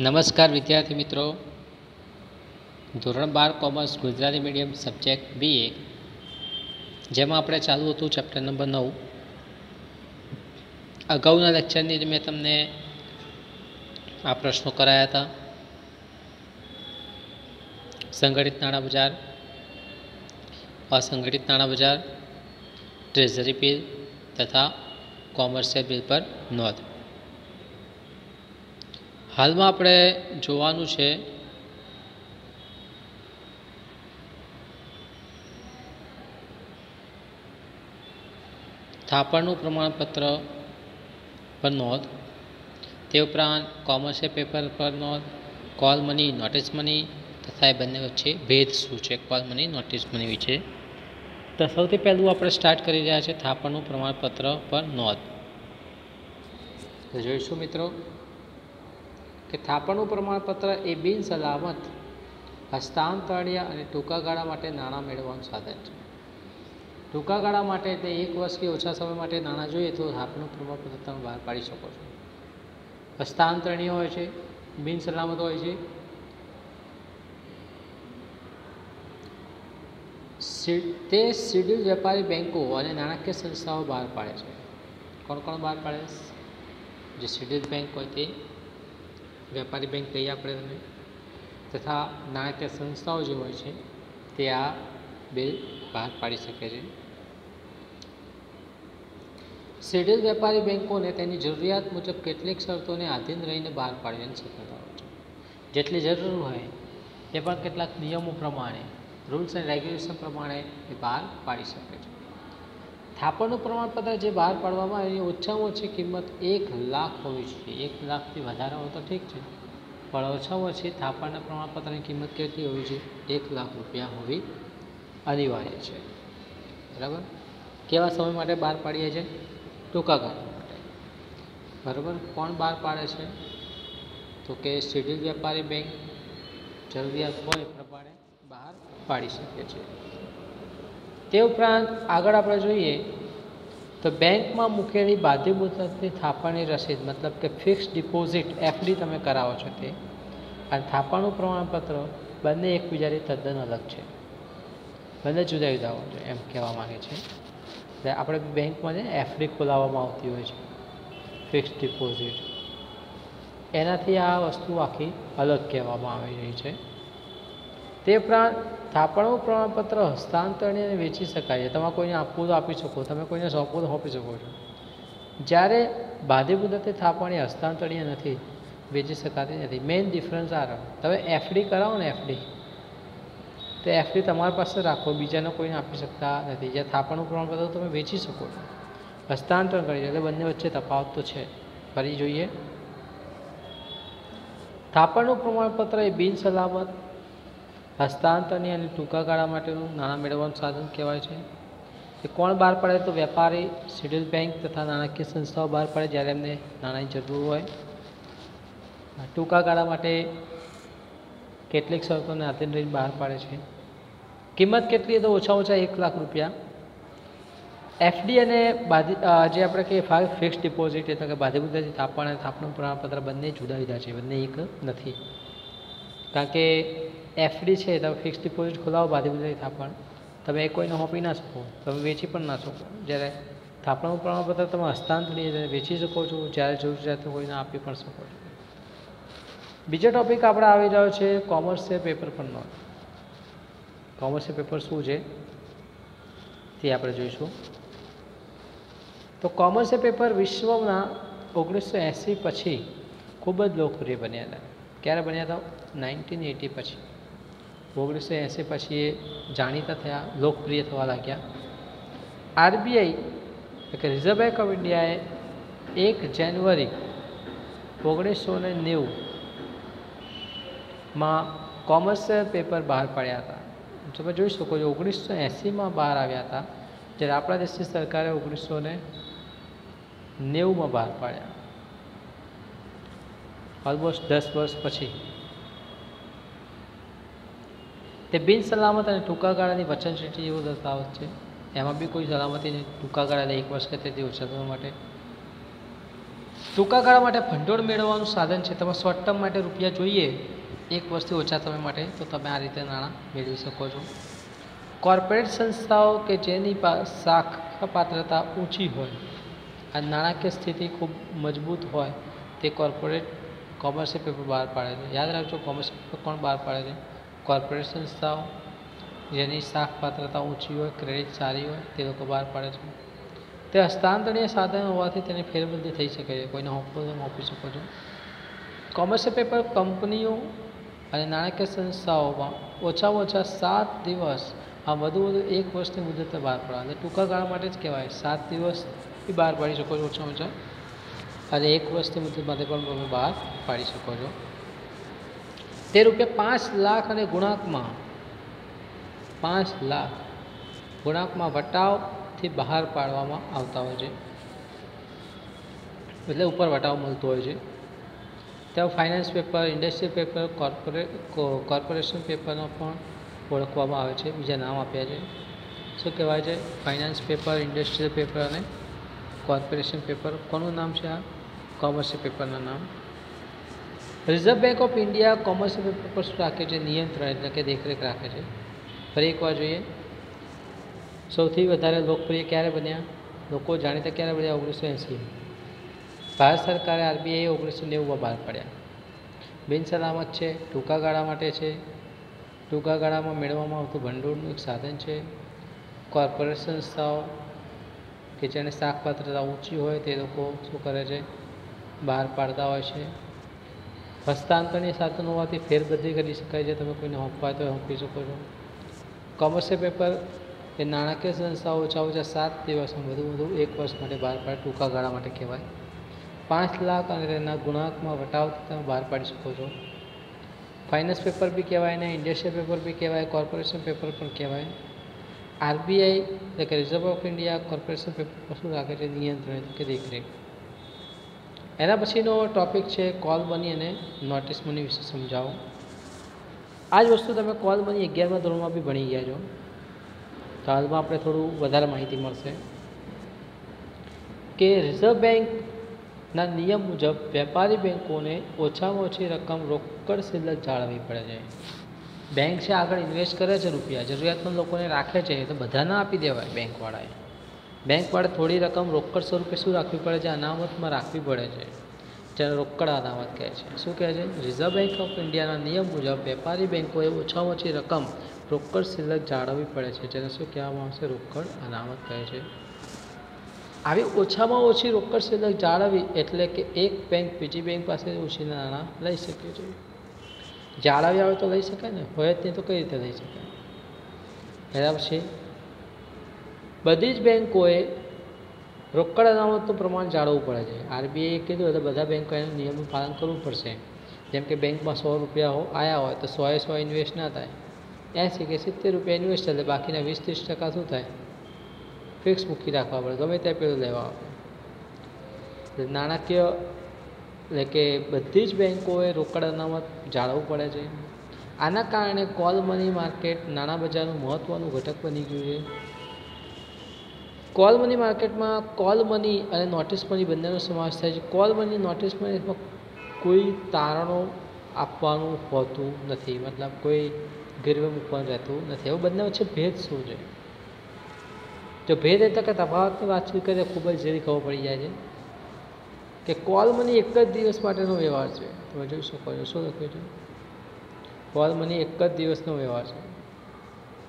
નમસ્કાર વિદ્યાર્થી મિત્રો. ધોરણ બાર commerce Gujarati medium subject B A. જેમાં આપણે ચાલુ હતું ચેપ્ટર નંબર નવ. અગાઉના લેક્ચરની મેં તમને આ પ્રશ્નો કરાયા હતા. સંગઠિત નાણાં બજાર, અસંગઠિત નાણાં બજાર, ટ્રેઝરી બિલ તથા કોમર્શિયલ બિલ પર નોંધ. હાલમાં આપણે જોવાનું છે થાપણનું પ્રમાણપત્ર પર નોંધ, તે ઉપરાંત કોમર્શિયલ પેપર પર નોંધ, કોલ મની, નોટિસ મની તથા એ બંને વચ્ચે ભેદ શું છે? કોલ મની, નોટિસ મની વિશે તો સૌથી પહેલું આપણે સ્ટાર્ટ કરી રહ્યા છીએ થાપણનું પ્રમાણપત્ર પર નોંધ. જોઈશું મિત્રો કે થાપણનું પ્રમાણપત્ર એ બિન સલામત હસ્તાંતરણીય અને ટૂંકા ગાળા માટે નાણાં મેળવવાનું સાધન છે. ટૂંકા ગાળા માટે એટલે એક વર્ષ કે ઓછા સમય માટે નાણાં જોઈએ તો થાપણનું પ્રમાણપત્ર તમે બહાર પાડી શકો છો. હસ્તાંતરણીય હોય છે, બિન સલામત હોય છે તે શિડ્યુલ વેપારી બેન્કો અને નાણાકીય સંસ્થાઓ બહાર પાડે છે. કોણ કોણ બહાર પાડે જે શિડ્યુલ બેંક હોય તે વેપારી બેંક આપણે તમે. તથા નાણાકીય સંસ્થાઓ જે હોય છે, તે આ બિલ બહાર પાડી શકે છે. શેડ્યુલ વેપારી બેંકોને તેની જરૂરિયાત મુજબ કેટલીક શરતોને આધીન રહીને બહાર પાડવાની શક્યતા હોય છે. જેટલી જરૂર હોય એ પણ કેટલાક નિયમો પ્રમાણે, રૂલ્સ એન્ડ રેગ્યુલેશન પ્રમાણે એ બહાર પાડી શકે છે. થાપણનું પ્રમાણપત્ર જે બહાર પાડવામાં આવે એની ઓછામાં ઓછી કિંમત એક લાખ હોવી જોઈએ. એક લાખથી વધારે હોય તો ઠીક છે. પણ ઓછામાં ઓછી થાપણના પ્રમાણપત્રની કિંમત કેટલી હોવી જોઈએ? એક લાખ રૂપિયા હોવી અનિવાર્ય છે. બરાબર? કેવા સમય માટે બહાર પાડીએ છીએ ટૂંકા ગાળા માટે. બરાબર? કોણ બહાર પાડે છે? તો કે શેડ્યુલ વેપારી બેંક, જરૂરિયાત હોય પ્રમાણે બહાર પાડી શકે છે. તે ઉપરાંત આગળ આપણે જોઈએ તો બેંકમાં મૂકેલી બાધી મુદતની થાપણની રસીદ, મતલબ કે ફિક્સ ડિપોઝિટ એફડી તમે કરાવો છો તે. અને થાપણનું પ્રમાણપત્ર બંને એકબીજાથી તદ્દન અલગ છે. બંને જુદા જુદા હોય એમ કહેવા માગે છે. એટલે આપણે બેંકમાં છે એફડી ખોલાવવામાં આવતી હોય છે. Fix deposit. એનાથી આ વસ્તુ આખી અલગ કહેવામાં આવી રહી છે. તે ઉપરાંત થાપણનું પ્રમાણપત્ર હસ્તાંતરણી અને વેચી શકાય છે. તમે કોઈને આપવું તો આપી શકો. તમે કોઈને સોંપવું તો સોંપી શકો છો. જ્યારે બાધી મુદતે થાપણી હસ્તાંતરણીય નથી, વેચી શકાતી નથી. મેઇન ડિફરન્સ આ રહ્યો. તમે એફડી કરાવો ને એફડી. તો એફડી તમારી પાસે રાખો. બીજાને કોઈને આપી શકતા નથી. જ્યાં થાપણનું પ્રમાણપત્ર તમે વેચી શકો છો. હસ્તાંતરણ કરી એટલે બંને વચ્ચે તફાવત તો છે. ફરી જોઈએ. થાપણનું પ્રમાણપત્ર એ બિન સલામત હસ્તાંતરની અને ટૂંકા ગાળા માટેનું નાણાં મેળવવાનું સાધન કહેવાય છે. તે કોણ બહાર પાડે તો વેપારી શેડ્યુલ બેંક તથા નાણાકીય સંસ્થાઓ બહાર પાડે જ્યારે એમને નાણાંની જરૂર હોય. ટૂંકા ગાળા માટે કેટલીક શરતોને આધીન રહીને બહાર પાડે છે. કિંમત કેટલી તો ઓછા ઓછા એક લાખ રૂપિયા. એફડી અને બાધી જે આપણે કહીએ ફાઇવ ફિક્સ ડિપોઝિટ એટલે કે બાધી મુદ્દાથી થાપણ અને થાપણું પ્રમાણપત્ર બંને જુદા જુદા છે, બંને એક નથી. કારણ કે એફડી છે, તમે ફિક્સ ડિપોઝિટ ખોલાવો બાધી થાપણ. તમે એ કોઈને સોંપી ના શકો, તમે વેચી પણ ના શકો. જ્યારે થાપણનું પ્રમાણપત્ર તમે હસ્તાંતરીય વેચી શકો છો, જ્યારે જરૂર છે ત્યારે કોઈને આપી પણ શકો છો. બીજો ટોપિક આપણે આવી રહ્યો છે કોમર્શિયલ પેપર પર નોંધ કોમર્શિયલ પેપર શું છે? તે આપણે જોઈશું. તો કોમર્સ પેપર વિશ્વના ઓગણીસો એંસી પછી ખૂબ જ લોકપ્રિય બન્યા હતા. ક્યારે બન્યા હતા? નાઇન્ટીન એટી પછી. ઓગણીસો એંસી પછી એ જાણીતા થયા, લોકપ્રિય થવા લાગ્યા. આરબીઆઈ એટલે રિઝર્વ બેંક ઓફ ઇન્ડિયાએ એક જાન્યુઆરી ઓગણીસો ને નેવુંમાં કોમર્શિયલ પેપર બહાર પાડ્યા હતા. તમે જોઈ શકો છો, ઓગણીસો એંસીમાં બહાર આવ્યા હતા, જ્યારે આપણા દેશની સરકારે ઓગણીસો ને નેવુંમાં બહાર પાડ્યા. ઓલમોસ્ટ દસ વર્ષ પછી તે બિન સલામત અને ટૂંકા ગાળાની વચનશ્રેષ્ઠી જેવો દસ્તાવેજ છે. એમાં બી કોઈ સલામતી નહીં. ટૂંકા ગાળાને એક વર્ષ કે તેથી સમય માટે. ટૂંકા ગાળા માટે ભંડોળ મેળવવાનું સાધન છે. તમે શોર્ટ ટર્મ માટે રૂપિયા જોઈએ. એક વર્ષથી ઓછા સમય માટે તો તમે આ રીતે નાણાં મેળવી શકો છો. કોર્પોરેટ સંસ્થાઓ કે જેની શાખા પાત્રતા ઊંચી હોય, આ નાણાકીય સ્થિતિ ખૂબ મજબૂત હોય, તે કોર્પોરેટ કોમર્શિયલ પેપર બહાર પાડે છે. યાદ રાખજો કોમર્શિયલ પેપર કોણ બહાર પાડે છે? કોર્પોરેટ સંસ્થાઓ, જેની શાખ પાત્રતા ઊંચી હોય, ક્રેડિટ સારી હોય, તે લોકો બહાર પાડે છે. તે હસ્તાંતરણીય સાધન હોવાથી તેની ફેરબદલી થઈ શકે છે. કોઈને હોપો તમે આપી શકો છો. કોમર્શિયલ પેપર કંપનીઓ અને નાણાકીય સંસ્થાઓમાં ઓછામાં ઓછા સાત દિવસ આ વધુ વધુ એક વર્ષની મુદત બહાર પાડવા. એટલે ટૂંકા ગાળા માટે જ કહેવાય, સાત દિવસ એ બહાર પાડી શકો છો, ઓછામાં ઓછા. અને એક વર્ષની મુદત માટે પણ તમે બહાર પાડી શકો છો. તે રૂપિયા પાંચ લાખ અને ગુણાંકમાં, પાંચ લાખ ગુણાંકમાં વટાવથી બહાર પાડવામાં આવતા હોય છે. એટલે ઉપર વટાવ મળતો હોય છે. ત્યાં finance paper, industrial paper corporate corporation પેપરનો પણ ઓળખવામાં આવે છે, બીજા નામ આપ્યા છે. શું કહેવાય છે? ફાઇનાન્સ પેપર, ઇન્ડસ્ટ્રીયલ પેપર અને કોર્પોરેશન પેપર. કોનું નામ છે આ? કોમર્શિયલ પેપરના નામ. Reserve bank of India commercial paper શું રાખે છે? નિયંત્રણ એટલે કે દેખરેખ રાખે છે. ફરી એકવાર જોઈએ. સૌથી વધારે લોકપ્રિય ક્યારે બન્યા? લોકો જાણીતા ક્યારે બન્યા? ઓગણીસો એંસી ભારત સરકારે આરબીઆઈ ઓગણીસો નેવુંમાં બહાર પાડ્યા. બિનસલામત છે, ટૂંકા ગાળા માટે છે. ટૂંકા ગાળામાં મેળવવામાં આવતું ભંડોળનું એક સાધન છે. કોર્પોરેટ સંસ્થાઓ કે જેને શાકપાત્રતા ઊંચી હોય તે લોકો શું કરે છે? બહાર પાડતા હોય છે. હસ્તાંતરની સાધન હોવાથી ફેરબદલી કરી શકાય છે. તમે કોઈને હોંપવા તો હોંપી શકો છો. કોમર્શિયલ પેપર એ નાણાકીય સંસ્થાઓ ઓછા ઓછા સાત દિવસમાં વધુ વધુ એક વર્ષ માટે બહાર પાડે. ટૂંકા ગાળા માટે કહેવાય. પાંચ લાખ અને તેના ગુણાંકમાં વટાવથી તમે બહાર પાડી શકો છો. ફાઇનાન્સ પેપર બી કહેવાય ને ઇન્ડસ્ટ્રીયલ પેપર બી કહેવાય, કોર્પોરેશન પેપર પણ કહેવાય. આરબીઆઈ એટલે કે reserve of India corporation paper પર શું રાખે છે? નિયંત્રણ કે દેખરેખ. એના પછીનો ટોપિક છે કોલ બની અને નોટિસ મની વિશે સમજાવો. આ જ વસ્તુ તમે કોલ બની અગિયારમા ધોરણમાં બી ભણી ગયા છો. તો હાલમાં આપણે થોડું વધારે માહિતી મળશે. કે રિઝર્વ બેંકના નિયમ મુજબ વેપારી બેંકોને ઓછામાં ઓછી રકમ રોકડ સિલક જાળવવી પડે છે. બેંક છે આગળ ઇન્વેસ્ટ કરે છે રૂપિયા. જરૂરિયાતમંદ લોકોને રાખે છે તો બધાના આપી દેવાય બેંકવાળાએ. બેંકવાળે થોડી રકમ રોકડ સ્વરૂપે શું રાખવી પડે છે? અનામતમાં રાખવી પડે છે. જેને રોકડ અનામત કહે છે. શું કહે છે? રિઝર્વ બેંક ઓફ ઇન્ડિયાના નિયમ મુજબ વેપારી બેંકોએ ઓછામાં ઓછી રકમ રોકડ શિલ્લક જાળવવી પડે છે. જેને શું કહેવામાં આવશે? રોકડ અનામત કહે છે. આવી ઓછામાં ઓછી રોકડ શિલ્લક જાળવવી એટલે કે એક બેંક બીજી બેંક પાસે ઓછી નાણાં લઈ શકે છે. જાળવ્યા હોય તો લઈ શકાય ને? હોય જ નહીં તો કઈ રીતે લઈ શકાય? એના પછી બધી જ બેન્કોએ રોકડ અનામતનું પ્રમાણ જાળવવું પડે છે. આરબીઆઈએ કીધું એટલે બધા બેન્કો એનું નિયમનું પાલન કરવું પડશે. જેમ કે બેંકમાં સો રૂપિયા આવ્યા હોય તો સોએ સો ઇન્વેસ્ટ ના થાય. એંસી કે સિત્તેર રૂપિયા ઇન્વેસ્ટ એટલે બાકીના વીસ ત્રીસ ટકા શું થાય? ફિક્સ મૂકી રાખવા પડે. ગમે ત્યાં પેલું લેવા આવે. નાણાકીય, એટલે કે બધી જ બેન્કોએ રોકડ અનામત જાળવવું પડે છે. આના કારણે કોલ મની માર્કેટ નાણાં બજારનું મહત્ત્વનું ઘટક બની ગયું છે. કોલ મની માર્કેટમાં કોલ મની અને નોટિસ મની બંનેનો સમાવેશ થાય છે. કોલ મની નોટિસ મનીમાં કોઈ તારણો આપવાનું હોતું નથી. મતલબ કોઈ ગીરવે મૂકવાનું રહેતું નથી. હવે બંને વચ્ચે ભેદ શું છે? જો ભેદ એટલે કે તફાવતની વાતચીત કરીએ? ખૂબ જ ઝેરી ખબર પડી જાય છે કે કોલ મની એક જ દિવસ માટેનો વ્યવહાર છે. તમે જોઈ શકો છો. શું લખ્યું છે? કોલ મની એક જ દિવસનો વ્યવહાર છે.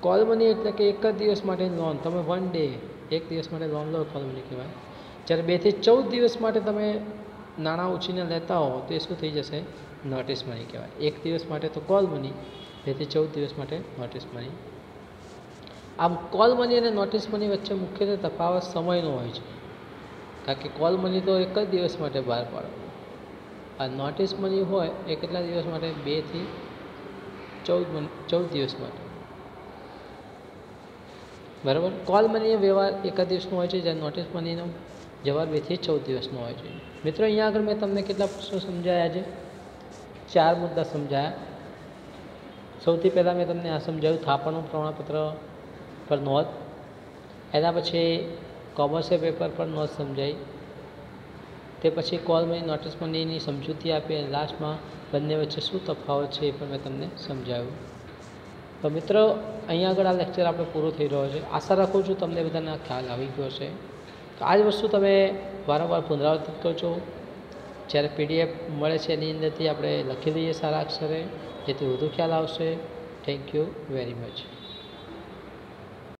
કોલ મની એટલે કે એક જ દિવસ માટેની લોન. તમે વન ડે એક દિવસ માટે લોન લો કોલ મની કહેવાય. જ્યારે બેથી ચૌદ દિવસ માટે તમે નાણાં ઉછીને લેતા હો, તો એ શું થઈ જશે? નોટિસ મની કહેવાય. એક દિવસ માટે તો કોલ મની બેથી ચૌદ દિવસ માટે નોટિસ મની આમ કોલ મની અને નોટિસ મની વચ્ચે મુખ્યત્વે તફાવત સમયનો હોય છે. કારણ કે કોલ મની તો એક જ દિવસ માટે બહાર પાડવાનું આ નોટિસ મની હોય એ કેટલા દિવસ માટે? બેથી ચૌદ ચૌદ દિવસ માટે. બરાબર? કોલ મની વ્યવહાર એક જ દિવસનો હોય છે જ્યારે નોટિસ મનીનો વ્યવહાર બેથી ચૌદ દિવસનો હોય છે. મિત્રો, અહીંયા આગળ મેં તમને કેટલા પ્રશ્નો સમજાયા છે? ચાર મુદ્દા સમજાયા. સૌથી પહેલાં મેં તમને આ સમજાવ્યું થાપણનું પ્રમાણપત્ર પર નોંધ. એના પછી કોમર્સે પેપર પર નોંધ સમજાઈ. તે પછી કોલ મની નોટિસ મનીની સમજૂતી આપી અને લાસ્ટમાં બંને વચ્ચે શું તફાવત છે એ પણ મેં તમને સમજાવ્યું. તો મિત્રો અહીંયા આગળ આ લેક્ચર આપણે પૂરો થઈ રહ્યો છે. આશા રાખું છું તમને બધાના ખ્યાલ આવી ગયો છે તો આ જ વસ્તુ તમે વારંવાર પુનરાવર્તિત કરજો. જ્યારે પીડીએફ મળે છે એની અંદરથી આપણે લખી દઈએ સારા અક્ષરે. જેથી વધુ ખ્યાલ આવશે. Thank you very much